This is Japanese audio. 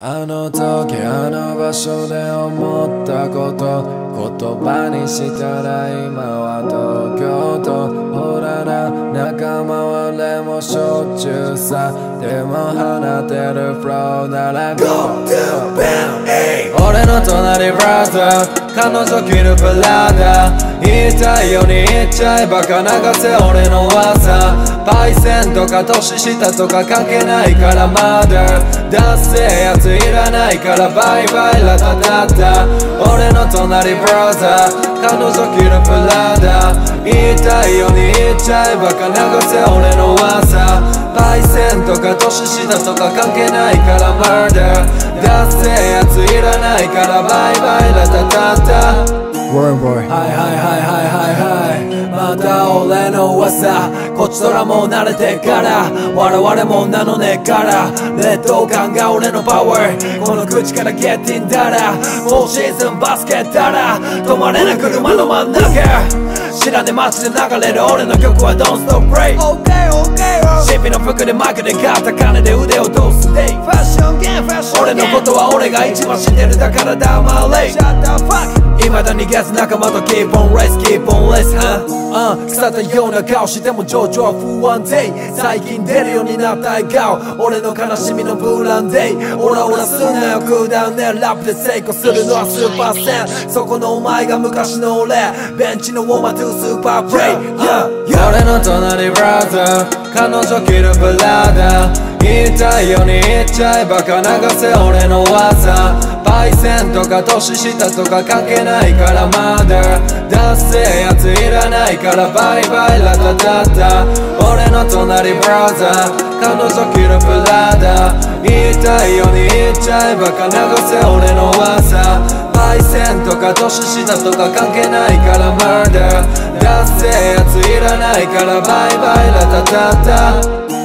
あの時あの場所で思ったこと言葉にしたら今は東京都ほらな仲間はでもしょっちゅうさ。でも放てるフロなら Go to bed 俺の隣ブラザー彼女着るプラダ言いたいように言っちゃえバカ流せ俺の技パイセンとか年下とか関係ないからまだダッセやついらないからバイバイラタタタ。俺の隣ブラザー。彼女着るプラダ言いたいように言っちゃえバカ流せ俺の技パイセンとか年下とか関係ないからマーダー。はいはいはいはいはい。はいまた俺の噂。こっちとらもう慣れてから。我々も名のねえから。劣等感が俺のパワー。この口からゲッティンだら。もうシーズンバスケだら。止まれな車の真ん中。知らねえ街で流れる俺の曲は Don't Stop シッピの服で負けて買った金で腕を通すデイ。俺のことは俺が一番知ってる。だから黙れ逃げず仲間と Keep on race keep on race huh? うん腐ったような顔しても情緒は不安定最近出るようになった笑顔俺の悲しみのブランデーオラオラすんなよ空ダウンねラップで成功するのはスーパーセンそこのお前が昔の俺ベンチのウォーマートゥースーパープレイ、yeah, yeah. 俺の隣ブラザー彼女着るブラダー。言いたいように言っちゃえばか流せ俺の技。パイセンとか年下とか関係ないからまだ。ダッセーやついらないからバイバイラタタタ。俺の隣ブラザー。彼女着るプラダ言いたいように言っちゃえばか流せ俺の技。パイセンか年下とか関係ないからマーダーダッセーやついらないからバイバイラタタタ。